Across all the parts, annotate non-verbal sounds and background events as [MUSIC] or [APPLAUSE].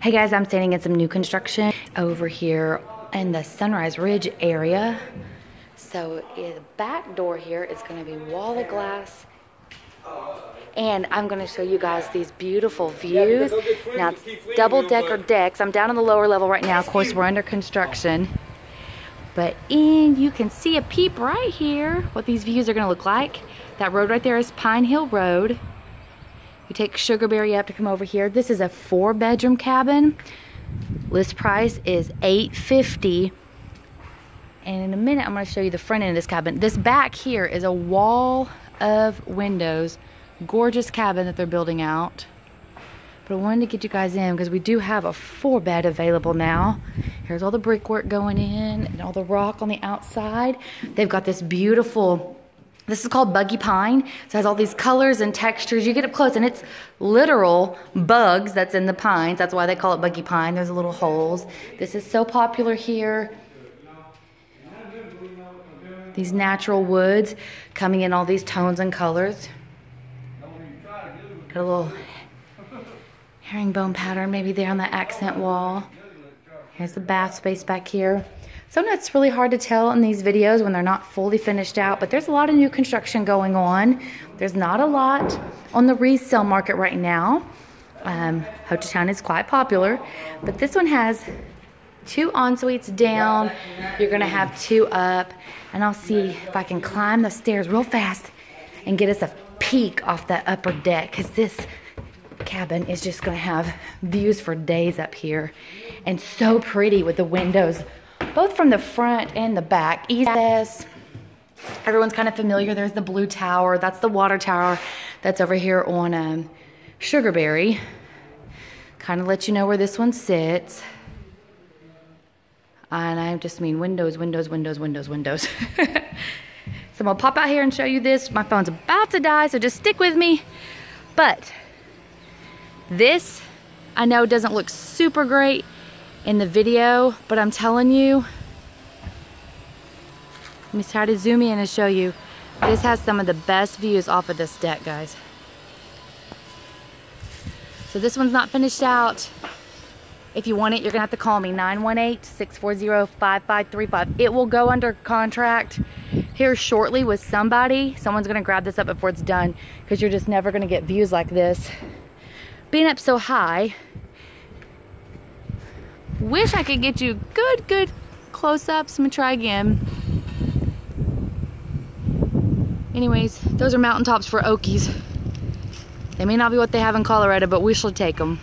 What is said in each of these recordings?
Hey guys, I'm standing in some new construction over here in the Sunrise Ridge area. So eh, the back door here is gonna be wall of glass. And I'm gonna show you guys these beautiful views. Now double decker decks. I'm down on the lower level right now. Of course, we're under construction. But in, you can see a peep right here, what these views are gonna look like. That road right there is Pine Hill Road. You take Sugarberry up to come over here. This is a four bedroom cabin. List price is 850 and in a minute I'm going to show you the front end of this cabin. This back here is a wall of windows. Gorgeous cabin that they're building out. But I wanted to get you guys in because we do have a four bed available now. Here's all the brickwork going in and all the rock on the outside. They've got this beautiful this is called buggy pine. So it has all these colors and textures. You get up close and it's literal bugs that's in the pines. That's why they call it buggy pine. There's a little holes. This is so popular here. These natural woods coming in all these tones and colors. Got a little herringbone pattern maybe there on the accent wall. Here's the bath space back here. Sometimes it's really hard to tell in these videos when they're not fully finished out, but there's a lot of new construction going on. There's not a lot on the resale market right now. Um, Hochatown is quite popular, but this one has two en-suites down. You're gonna have two up, and I'll see if I can climb the stairs real fast and get us a peek off that upper deck, because this cabin is just gonna have views for days up here, and so pretty with the windows both from the front and the back. East Everyone's kind of familiar. There's the blue tower. That's the water tower that's over here on um, Sugarberry. Kind of let you know where this one sits. And I just mean windows, windows, windows, windows, windows. [LAUGHS] so I'm gonna pop out here and show you this. My phone's about to die, so just stick with me. But this, I know doesn't look super great, in the video, but I'm telling you, let me try to zoom in and show you. This has some of the best views off of this deck, guys. So this one's not finished out. If you want it, you're gonna have to call me, 918-640-5535. It will go under contract here shortly with somebody. Someone's gonna grab this up before it's done because you're just never gonna get views like this. Being up so high, Wish I could get you good, good close-ups. I'm gonna try again. Anyways, those are mountaintops for Okies. They may not be what they have in Colorado, but we shall take them.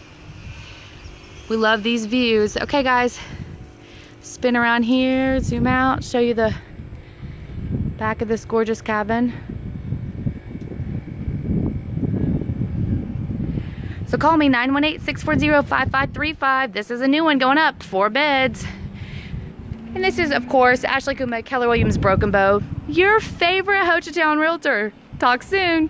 We love these views. Okay, guys, spin around here, zoom out, show you the back of this gorgeous cabin. So call me 918-640-5535. This is a new one going up, four beds. And this is, of course, Ashly Kuma, Keller Williams Broken Bow, your favorite Hochatown realtor. Talk soon.